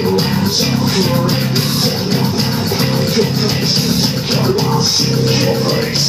Your face, your face, your face.